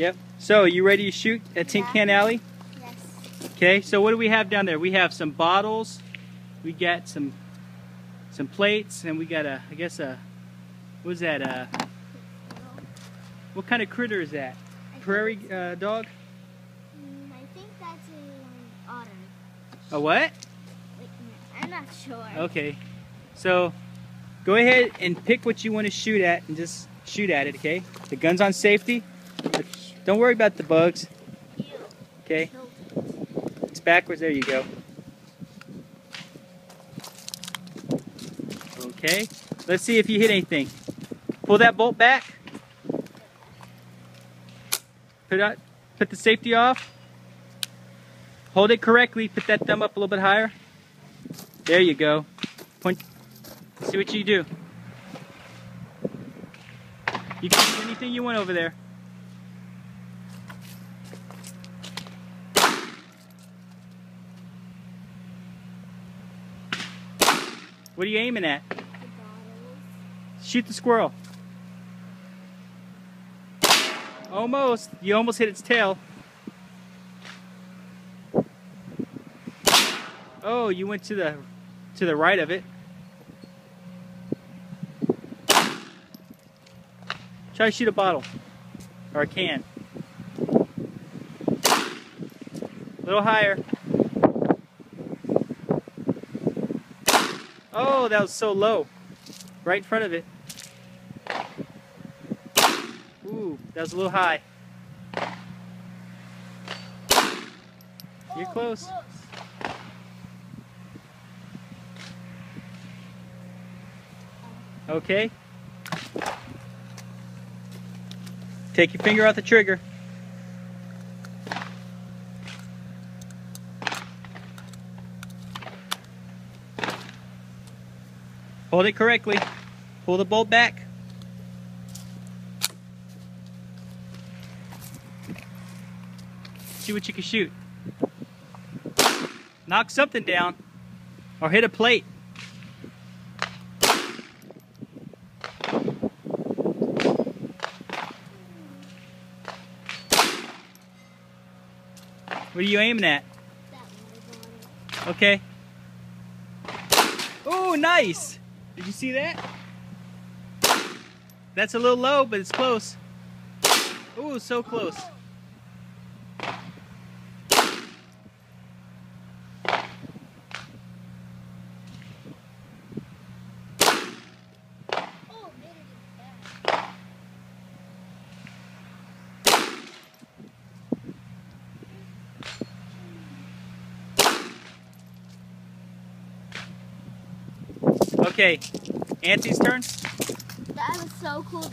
Yep. So, you ready to shoot at Tin Yeah. Can Alley? Yes. Okay, so what do we have down there? We have some bottles, we got some some plates, and we got a, I guess a, what is that, uh, what kind of critter is that? Prairie uh, dog? Mm, I think that's an otter. A what? Wait, I'm not sure. Okay, so go ahead and pick what you want to shoot at and just shoot at it, okay? The gun's on safety. Don't worry about the bugs, okay? It's backwards, there you go. Okay, let's see if you hit anything. Pull that bolt back. Put out, put the safety off. Hold it correctly, put that thumb up a little bit higher. There you go. Point, see what you do. You can do anything you want over there. What are you aiming at? Shoot the squirrel. Almost. You almost hit its tail. Oh, you went to the to the right of it. Try to shoot a bottle or a can. A little higher. Oh, that was so low. Right in front of it. Ooh, that was a little high. You're close. Okay. Take your finger off the trigger. Hold it correctly. Pull the bolt back. See what you can shoot. Knock something down or hit a plate. What are you aiming at? That water bottle. Okay. Oh, nice. Did you see that? That's a little low, but it's close. Ooh, so close. Okay, Auntie's turn. That was so cool.